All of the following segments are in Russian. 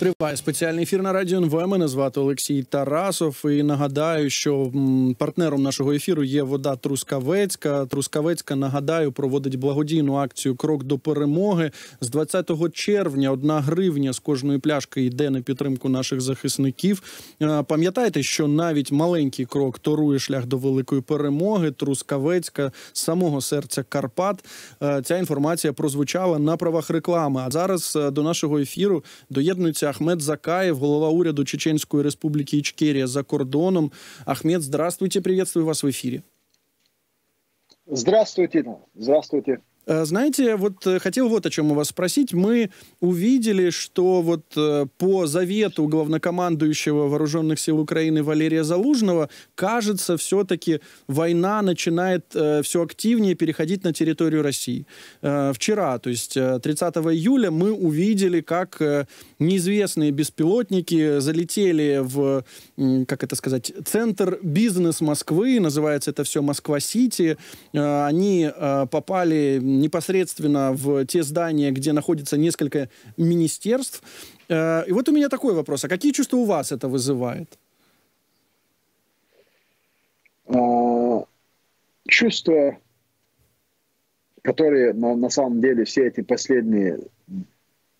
Триває спеціальний ефір на радіо НВ. Мене звати Олексій Тарасов. І нагадаю, що партнером нашого ефіру є вода Трускавецька. Трускавецька нагадаю, проводить благодійну акцію Крок до перемоги з 20 червня. Одна гривня з кожної пляшки йде на підтримку наших захисників. Пам'ятайте, що навіть маленький крок торує шлях до великої перемоги. Трускавецька з самого серця Карпат. Ця інформація прозвучала на правах реклами. А зараз е, до нашого ефіру доєднується. Ахмед Закаев, глава уряду Чеченской республики Ичкерия за кордоном. Ахмед, здравствуйте, приветствую вас в эфире. Здравствуйте, здравствуйте. Э, знаете, вот э, хотел вот о чем у вас спросить. Мы увидели, что вот э, по завету главнокомандующего Вооруженных сил Украины Валерия Залужного, кажется, все-таки война начинает все активнее переходить на территорию России. Вчера, то есть 30 июля, мы увидели, как неизвестные беспилотники залетели в, как это сказать, центр бизнес Москвы, называется это все Москва-Сити. Они попали непосредственно в те здания, где находится несколько министерств. Э, и вот у меня такой вопрос. А какие чувства у вас это вызывает? А, чувства, которые на, на самом деле все эти последние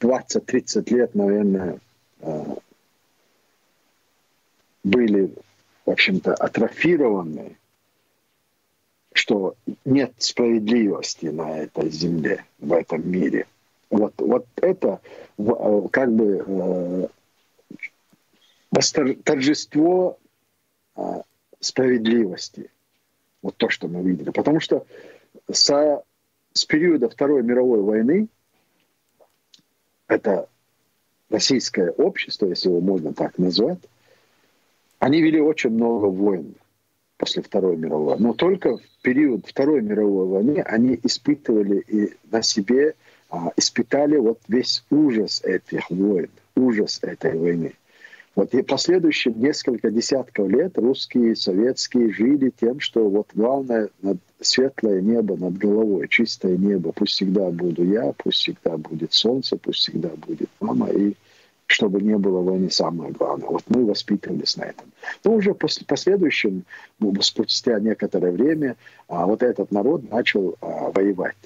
20-30 лет, наверное, а, были, в общем-то, атрофированы что нет справедливости на этой земле, в этом мире. Вот, вот это э, как бы э, торжество э, справедливости. Вот то, что мы видели. Потому что со, с периода Второй мировой войны это российское общество, если его можно так назвать, они вели очень много войн после Второй мировой. Но только в период Второй мировой войны они испытывали и на себе, а, испытали вот весь ужас этих войн, ужас этой войны. Вот и последующие несколько десятков лет русские, советские жили тем, что вот главное над светлое небо над головой, чистое небо. Пусть всегда буду я, пусть всегда будет солнце, пусть всегда будет мама и чтобы не было войны самое главное. Вот мы воспитывались на этом. Но уже после, последующем, ну, спустя некоторое время, а, вот этот народ начал а, воевать.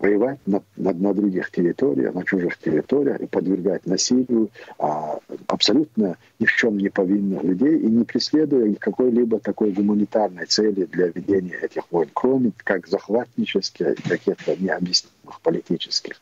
Воевать на, на, на других территориях, на чужих территориях и подвергать насилию а, абсолютно ни в чем не повинных людей и не преследуя какой-либо такой гуманитарной цели для ведения этих войн, кроме как захватнических, каких-то необъяснимых политических.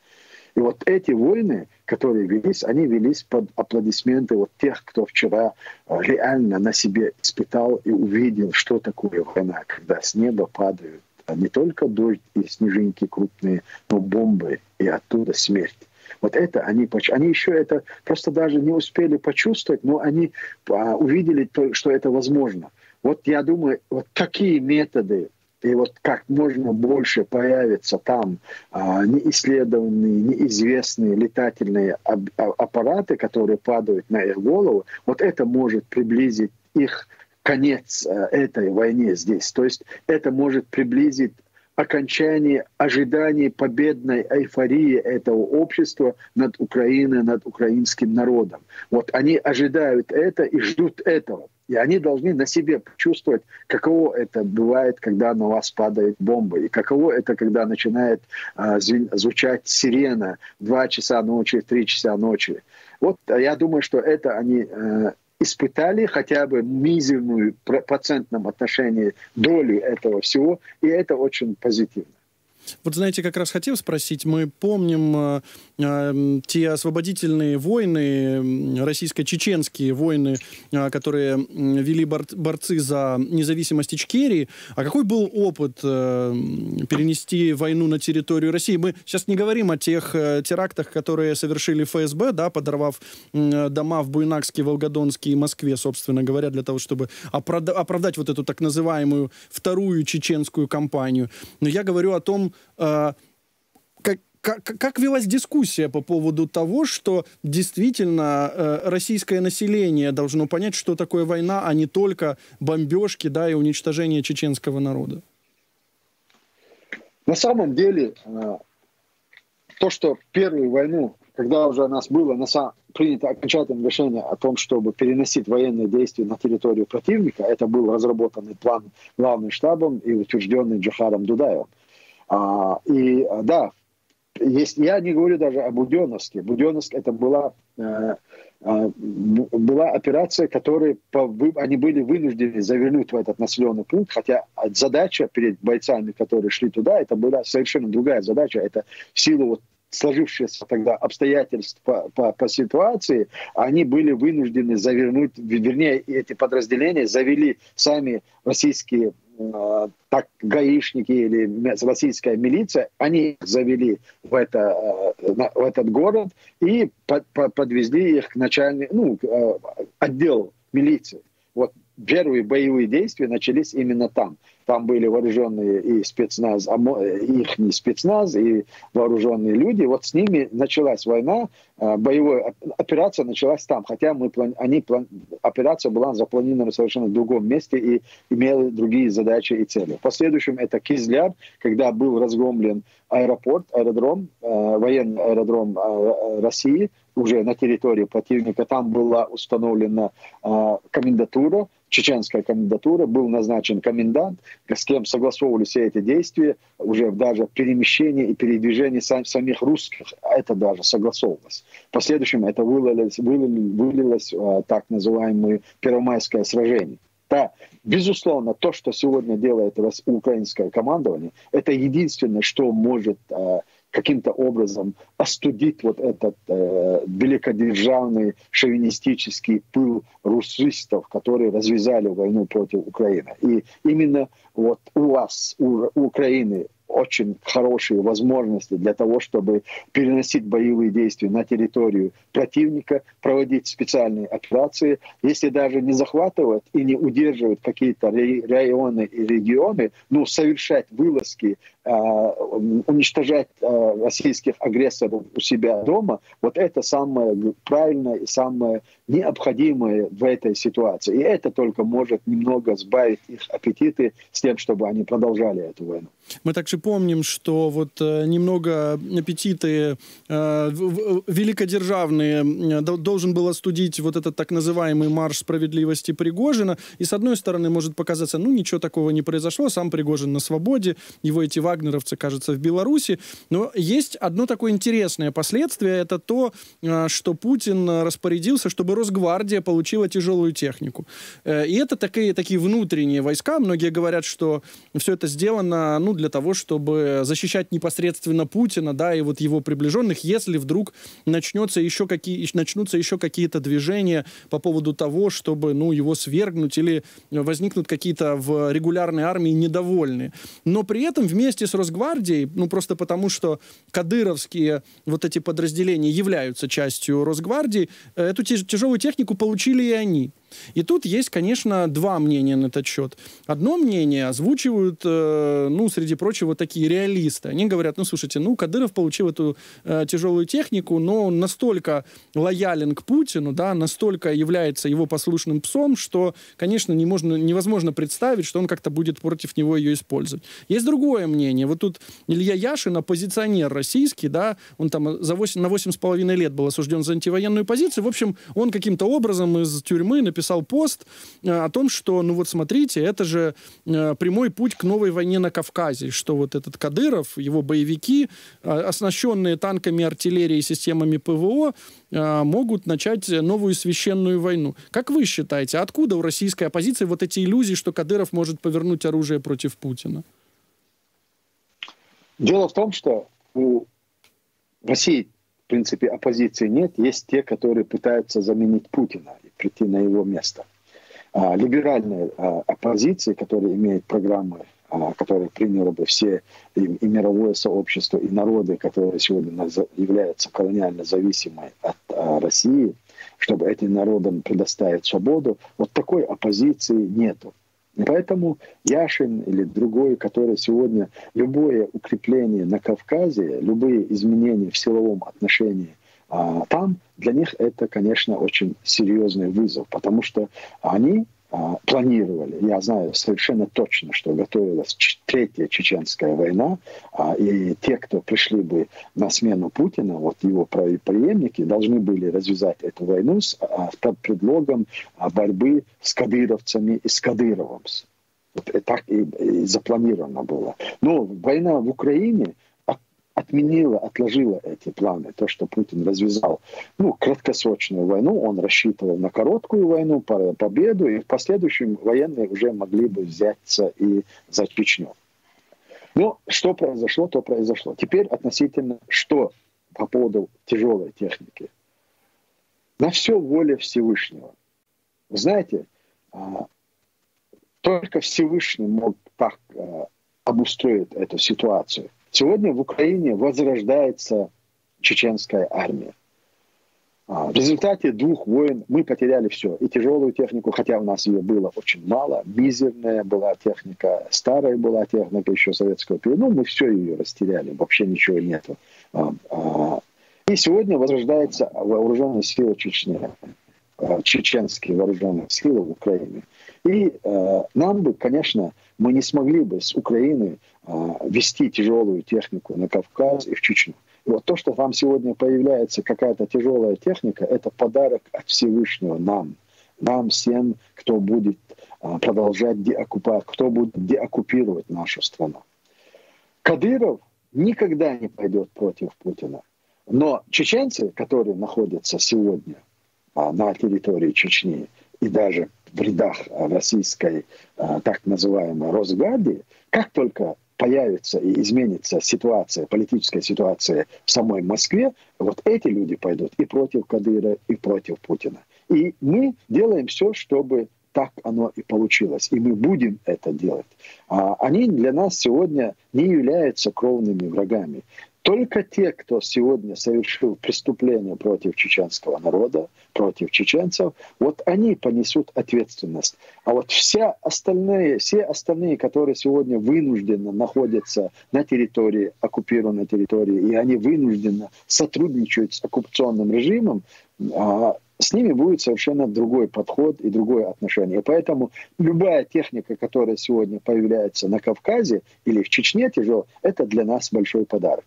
И вот эти войны, которые велись, они велись под аплодисменты вот тех, кто вчера э, реально на себе испытал и увидел, что такое война, когда с неба падают не только дождь и снежинки крупные, но бомбы и оттуда смерть. Вот это они, они еще это просто даже не успели почувствовать, но они а, увидели, что это возможно. Вот я думаю, вот такие методы и вот как можно больше появится там а, неисследованные, неизвестные летательные об, а, аппараты, которые падают на их голову, вот это может приблизить их конец а, этой войне здесь. То есть это может приблизить окончание ожиданий победной эйфории этого общества над Украиной, над украинским народом. Вот они ожидают это и ждут этого. И они должны на себе почувствовать, каково это бывает, когда на вас падает бомба, и каково это, когда начинает э, звучать сирена в 2 часа ночи, в 3 часа ночи. Вот я думаю, что это они э, испытали хотя бы мизерную процентном отношении долю этого всего, и это очень позитивно. Вот знаете, как раз хотел спросить, мы помним э, э, те освободительные войны, российско-чеченские войны, э, которые вели бор борцы за независимость Ичкерии. А какой был опыт э, перенести войну на территорию России? Мы сейчас не говорим о тех э, терактах, которые совершили ФСБ, да, подорвав э, дома в Буйнакске, Волгодонске и Москве, собственно говоря, для того, чтобы оправда оправдать вот эту так называемую вторую чеченскую кампанию. Но я говорю о том, как, как, как велась дискуссия по поводу того, что действительно э, российское население должно понять, что такое война, а не только бомбежки да, и уничтожение чеченского народа? На самом деле, э, то, что первую войну когда уже у нас было на самом, принято окончательное решение о том, чтобы переносить военные действия на территорию противника, это был разработанный план главным штабом и утвержденный Джахаром Дудаевым. А, и да, есть, я не говорю даже о Буденовске. Буденовск это была, э, э, была операция, которой по, они были вынуждены завернуть в этот населенный пункт, хотя задача перед бойцами, которые шли туда, это была совершенно другая задача. Это в силу вот сложившихся тогда обстоятельств по, по, по ситуации, они были вынуждены завернуть, вернее, эти подразделения завели сами российские так гаишники или российская милиция, они завели в, это, э, в этот город и подвезли их к начальнику, ну, э, отдел милиции. Первые боевые действия начались именно там. Там были вооруженные и спецназ, их не спецназ, и вооруженные люди. Вот с ними началась война, а, боевая операция началась там. Хотя мы, они, операция была запланирована совершенно в другом месте и имела другие задачи и цели. В последующем это Кизляр, когда был разгромлен аэропорт, аэродром, э, военный аэродром э, России, уже на территории противника. Там была установлена э, комендатура, чеченская кандидатура, был назначен комендант, с кем согласовывали все эти действия, уже даже перемещение и передвижение сам, самих русских, это даже согласовывалось. В последующем это вылилось, вылилось, вылилось а, так называемое Первомайское сражение. Да, безусловно, то, что сегодня делает украинское командование, это единственное, что может а, каким-то образом остудить вот этот э, великодержавный шовинистический пыл русистов, которые развязали войну против Украины. И именно вот у вас, у, у Украины очень хорошие возможности для того, чтобы переносить боевые действия на территорию противника, проводить специальные операции. Если даже не захватывать и не удерживать какие-то районы и регионы, ну, совершать вылазки, уничтожать э, российских агрессоров у себя дома, вот это самое правильное и самое необходимое в этой ситуации. И это только может немного сбавить их аппетиты с тем, чтобы они продолжали эту войну. Мы также помним, что вот э, немного аппетиты э, великодержавные э, должен был остудить вот этот так называемый марш справедливости Пригожина. И с одной стороны может показаться, ну ничего такого не произошло, сам Пригожин на свободе, его эти вагнеровцы, кажется, в Беларуси. Но есть одно такое интересное последствие, это то, что Путин распорядился, чтобы Росгвардия получила тяжелую технику. И это такие, такие внутренние войска. Многие говорят, что все это сделано, ну, для того, чтобы защищать непосредственно Путина, да, и вот его приближенных, если вдруг начнется еще какие, начнутся еще какие-то движения по поводу того, чтобы, ну, его свергнуть или возникнут какие-то в регулярной армии недовольные. Но при этом вместе с Росгвардией, ну, просто потому что кадыровские вот эти подразделения являются частью Росгвардии, эту тяжелую технику получили и они. И тут есть, конечно, два мнения на этот счет. Одно мнение озвучивают, э, ну, среди прочего, такие реалисты. Они говорят, ну, слушайте, ну, Кадыров получил эту э, тяжелую технику, но он настолько лоялен к Путину, да, настолько является его послушным псом, что, конечно, не можно, невозможно представить, что он как-то будет против него ее использовать. Есть другое мнение. Вот тут Илья Яшин, оппозиционер российский, да, он там за 8, на 8,5 лет был осужден за антивоенную позицию. В общем, он каким-то образом из тюрьмы написал написал пост э, о том, что, ну вот смотрите, это же э, прямой путь к новой войне на Кавказе, что вот этот Кадыров, его боевики, э, оснащенные танками, артиллерией, системами ПВО, могут начать новую священную войну. Как вы считаете, откуда у российской оппозиции вот эти иллюзии, что Кадыров может повернуть оружие против Путина? Дело в том, что у России, в принципе, оппозиции нет. Есть те, которые пытаются заменить Путина прийти на его место. А, либеральные а, оппозиции, которые имеют программы, а, которые приняли бы все и, и мировое сообщество, и народы, которые сегодня являются колониально зависимой от а, России, чтобы этим народам предоставить свободу, вот такой оппозиции нету. Поэтому Яшин или другой, который сегодня любое укрепление на Кавказе, любые изменения в силовом отношении а там для них это, конечно, очень серьезный вызов, потому что они а, планировали. Я знаю совершенно точно, что готовилась третья чеченская война, а, и те, кто пришли бы на смену Путина, вот его преемники, должны были развязать эту войну с, под предлогом борьбы с кадыровцами и с Кадыровым. Вот так и запланировано было. Но война в Украине – отменила, отложила эти планы. То, что Путин развязал ну, краткосрочную войну, он рассчитывал на короткую войну, победу, и в последующем военные уже могли бы взяться и за Чечню. Но что произошло, то произошло. Теперь относительно, что по поводу тяжелой техники. На все воля Всевышнего. Вы знаете, а, только Всевышний мог так а, обустроить эту ситуацию. Сегодня в Украине возрождается чеченская армия. А, в результате двух войн мы потеряли все. И тяжелую технику, хотя у нас ее было очень мало, мизерная была техника, старая была техника еще советского периода. Ну, мы все ее растеряли, вообще ничего нету. А, а, и сегодня возрождается вооруженные силы Чечни, чеченские вооруженные силы в Украине. И нам бы, конечно, мы не смогли бы с Украины вести тяжелую технику на Кавказ и в Чечню. И вот то, что там сегодня появляется какая-то тяжелая техника, это подарок от Всевышнего нам, нам всем, кто будет а, продолжать деоккупировать, кто будет деоккупировать нашу страну. Кадыров никогда не пойдет против Путина. Но чеченцы, которые находятся сегодня а, на территории Чечни и даже в рядах российской так называемой Росгвардии, как только появится и изменится ситуация, политическая ситуация в самой Москве, вот эти люди пойдут и против Кадыра, и против Путина. И мы делаем все, чтобы так оно и получилось. И мы будем это делать. А они для нас сегодня не являются кровными врагами. Только те, кто сегодня совершил преступление против чеченского народа, против чеченцев, вот они понесут ответственность. А вот вся остальные, все остальные, которые сегодня вынужденно находятся на территории, оккупированной территории, и они вынужденно сотрудничают с оккупационным режимом, а, с ними будет совершенно другой подход и другое отношение. поэтому любая техника, которая сегодня появляется на Кавказе или в Чечне тяжело, это для нас большой подарок.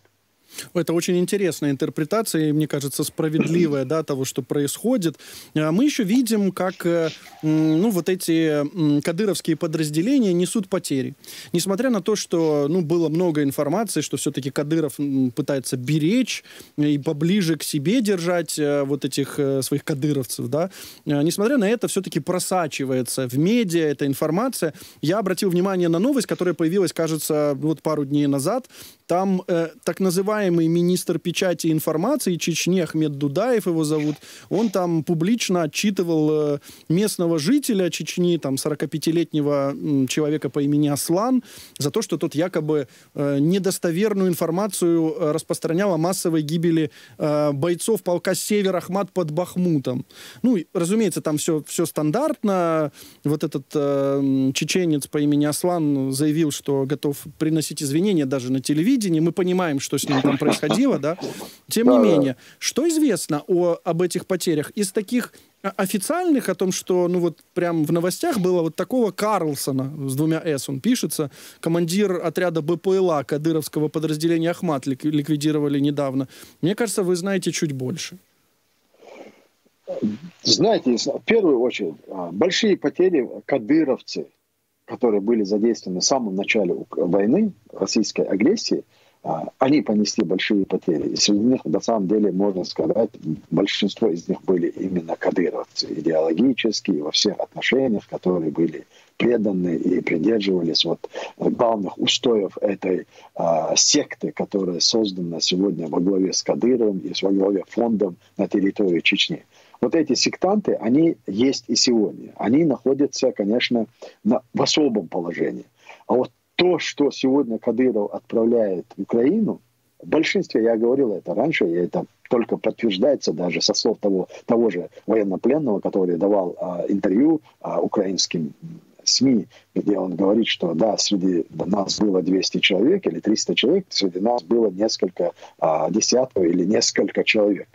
Это очень интересная интерпретация, и, мне кажется, справедливая, да, того, что происходит. А мы еще видим, как, э, ну, вот эти кадыровские подразделения несут потери. Несмотря на то, что, ну, было много информации, что все-таки Кадыров пытается беречь и поближе к себе держать э, вот этих э, своих кадыровцев, да, несмотря на это, все-таки просачивается в медиа эта информация. Я обратил внимание на новость, которая появилась, кажется, вот пару дней назад. Там э, так называемый министр печати и информации Чечни Ахмед Дудаев его зовут, он там публично отчитывал э, местного жителя Чечни, там 45-летнего человека по имени Аслан, за то, что тот якобы э, недостоверную информацию э, распространял о массовой гибели бойцов полка Север Ахмат под Бахмутом. Ну, разумеется, там все, все стандартно. Вот этот э, чеченец по имени Аслан заявил, что готов приносить извинения даже на телевидении. Мы понимаем, что с ним там происходило, да. Тем не менее, что известно о, об этих потерях? Из таких официальных о том, что, ну вот прям в новостях было вот такого Карлсона с двумя «С», он пишется, командир отряда БПЛА кадыровского подразделения «Ахмат» ликвидировали недавно. Мне кажется, вы знаете чуть больше. Знаете, в первую очередь, а, большие потери кадыровцы, которые были задействованы в самом начале войны, российской агрессии – а, они понесли большие потери. И среди них, на самом деле, можно сказать, большинство из них были именно кадыровцы, идеологические, во всех отношениях, которые были преданы и придерживались вот главных устоев этой а, секты, которая создана сегодня во главе с Кадыровым и во главе фондом на территории Чечни. Вот эти сектанты, они есть и сегодня. Они находятся, конечно, на, в особом положении. А вот то, что сегодня Кадыров отправляет в Украину, в большинстве, я говорил это раньше, и это только подтверждается даже со слов того, того же военнопленного, который давал а, интервью а, украинским СМИ, где он говорит, что да, среди нас было 200 человек или 300 человек, среди нас было несколько а, десятков или несколько человек,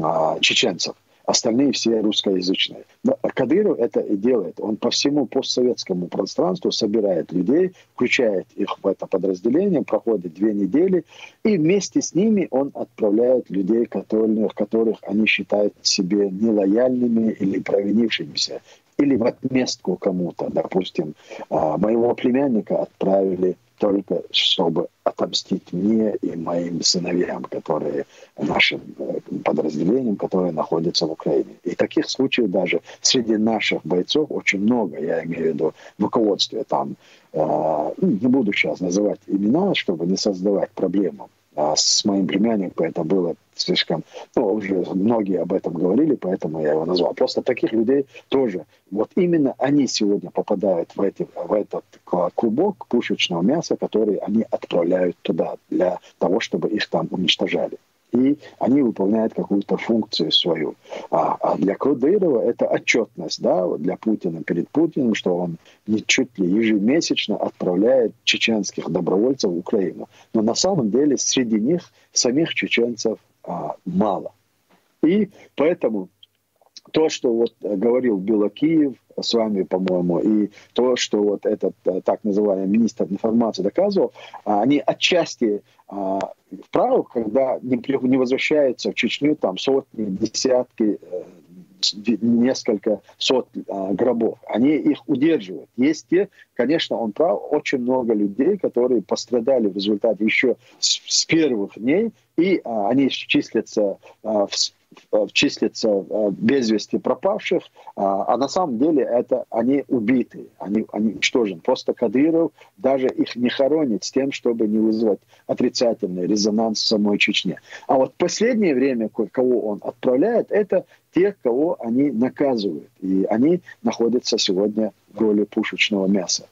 а, чеченцев. Остальные все русскоязычные. Но Кадыров это и делает. Он по всему постсоветскому пространству собирает людей, включает их в это подразделение, проходит две недели, и вместе с ними он отправляет людей, которых, которых они считают себе нелояльными или провинившимися, или в отместку кому-то. Допустим, а, моего племянника отправили только чтобы отомстить мне и моим сыновьям, которые нашим э, подразделениям, которые находятся в Украине. И таких случаев даже среди наших бойцов очень много, я имею в виду в руководстве там. Э, ну, не буду сейчас называть имена, чтобы не создавать проблему. А с моим племянником это было слишком, ну, уже многие об этом говорили, поэтому я его назвал. Просто таких людей тоже, вот именно они сегодня попадают в, эти, в этот клубок пушечного мяса, который они отправляют туда для того, чтобы их там уничтожали и они выполняют какую-то функцию свою. А, а для Кадырова это отчетность да, для Путина перед Путиным, что он чуть ли ежемесячно отправляет чеченских добровольцев в Украину. Но на самом деле среди них самих чеченцев а, мало. И поэтому то, что вот говорил Белокиев с вами, по-моему, и то, что вот этот э, так называемый министр информации доказывал, а, они отчасти а, вправо, когда не возвращаются в Чечню там сотни, десятки, э, несколько сот а, гробов. Они их удерживают. Есть те, конечно, он прав, очень много людей, которые пострадали в результате еще с, первых дней, и они числятся в Э, числятся э, без вести пропавших, а, а на самом деле это они убиты, они, они уничтожены. Просто Кадыров даже их не хоронит с тем, чтобы не вызвать отрицательный резонанс в самой Чечне. А вот последнее время, кого он отправляет, это тех, кого они наказывают. И они находятся сегодня в роли пушечного мяса.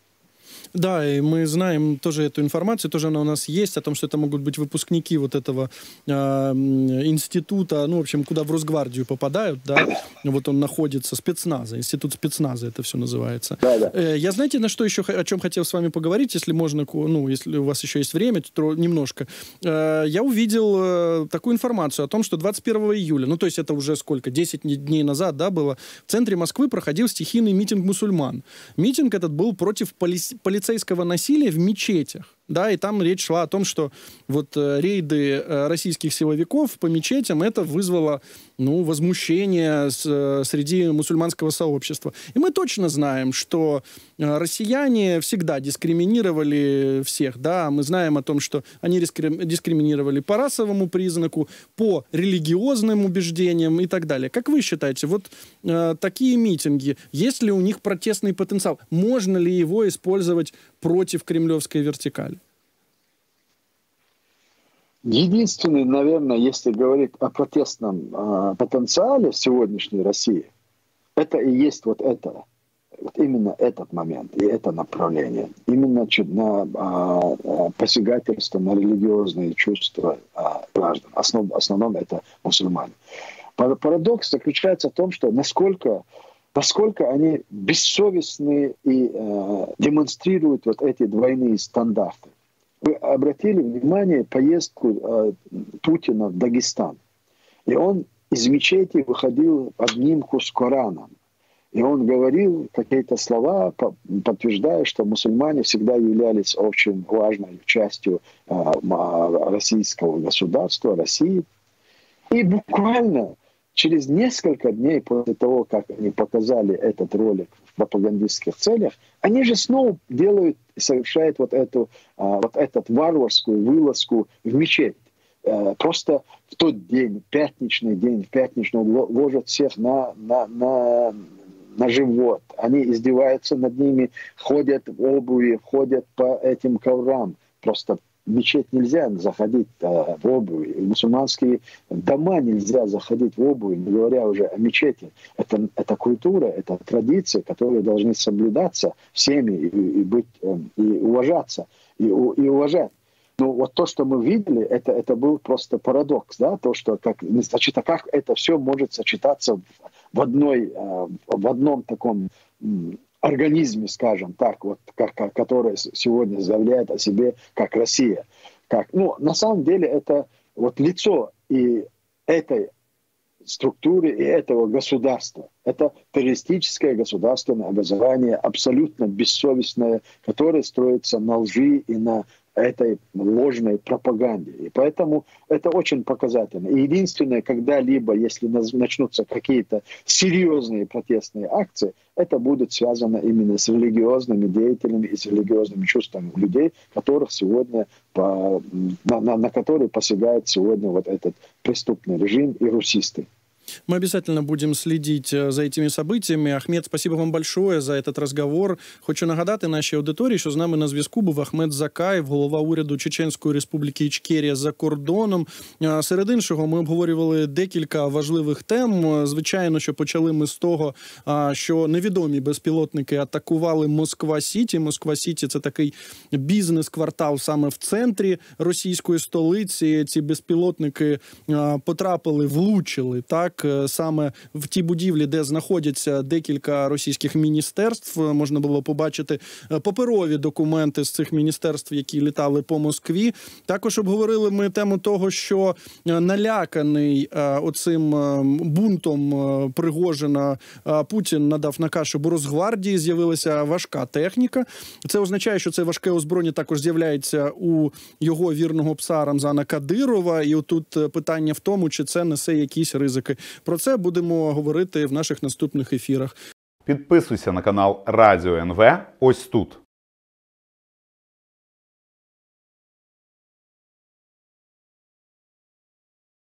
Да, и мы знаем тоже эту информацию, тоже она у нас есть, о том, что это могут быть выпускники вот этого э, института, ну, в общем, куда в Росгвардию попадают, да, вот он находится, спецназа, институт спецназа это все называется. Да, да. Э, я, знаете, на что еще, о чем хотел с вами поговорить, если можно, ну, если у вас еще есть время, то немножко. Э, я увидел э, такую информацию о том, что 21 июля, ну, то есть это уже сколько, 10 дней назад, да, было, в центре Москвы проходил стихийный митинг мусульман. Митинг этот был против поли полицейского насилия в мечетях. Да, и там речь шла о том, что вот э, рейды э, российских силовиков по мечетям это вызвало ну, возмущение с, э, среди мусульманского сообщества. И мы точно знаем, что россияне всегда дискриминировали всех. Да, мы знаем о том, что они дискриминировали по расовому признаку, по религиозным убеждениям и так далее. Как вы считаете, вот э, такие митинги, есть ли у них протестный потенциал? Можно ли его использовать против кремлевской вертикали? Единственный, наверное, если говорить о протестном э, потенциале в сегодняшней России, это и есть вот это. Вот именно этот момент и это направление. Именно на а, посягательство на религиозные чувства а, граждан. Основ, основном это мусульмане. Парадокс заключается в том, что насколько насколько они бессовестны и э, демонстрируют вот эти двойные стандарты. Вы обратили внимание поездку э, Путина в Дагестан. И он из мечети выходил обнимку с Кораном. И он говорил какие-то слова, подтверждая, что мусульмане всегда являлись очень важной частью э, российского государства, России. И буквально через несколько дней после того, как они показали этот ролик в пропагандистских целях, они же снова делают, совершают вот эту, а, вот этот варварскую вылазку в мечеть. Э, просто в тот день, пятничный день, в пятничную ложат всех на, на, на, на живот. Они издеваются над ними, ходят в обуви, ходят по этим коврам. Просто мечеть нельзя заходить а, в обуви, в мусульманские дома нельзя заходить в обуви, не говоря уже о мечети. Это, это культура, это традиции, которые должны соблюдаться всеми и, и быть э, и уважаться и, и уважать. Ну, вот то, что мы видели, это, это был просто парадокс, да, то, что как, значит, а как это все может сочетаться в одной, э, в одном таком организме, скажем так, вот, как, который сегодня заявляет о себе как Россия. Как, ну, на самом деле это вот лицо и этой структуры и этого государства. Это террористическое государственное образование, абсолютно бессовестное, которое строится на лжи и на этой ложной пропаганде. И поэтому это очень показательно. И единственное, когда-либо, если начнутся какие-то серьезные протестные акции, это будет связано именно с религиозными деятелями и с религиозными чувствами людей, которых сегодня по, на, на, на которые посягает сегодня вот этот преступный режим и русисты. Мы обязательно будем следить э, за этими событиями. Ахмед, спасибо вам большое за этот розговор. Хочу нагадати нашій аудиторії, що з нами на зв'язку був Ахмед Закаєв, голова уряду Чеченської Республіки Ічкерія за кордоном. Серед іншого, ми обговорювали декілька важливих тем. Звичайно, що почали ми з того, що невідомі безпілотники атакували Москва Сіті. Москва Сіті це такий бізнес-квартал саме в центрі російської столиці. Ці безпілотники потрапили, влучили так так е, саме в тій будівлі, де знаходяться декілька російських міністерств, можна було побачити е, паперові документи з цих міністерств, які літали по Москві. Також обговорили ми тему того, що е, наляканий оцим бунтом Пригожина Путін надав наказ, щоб у Росгвардії з'явилася важка техніка. Це означає, що це важке озброєння також з'являється у його вірного пса Рамзана Кадирова. І отут питання в тому, чи це несе якісь ризики про це будемо говорити в наших наступних ефірах. Підписуйся на канал Радіо НВ. Ось тут.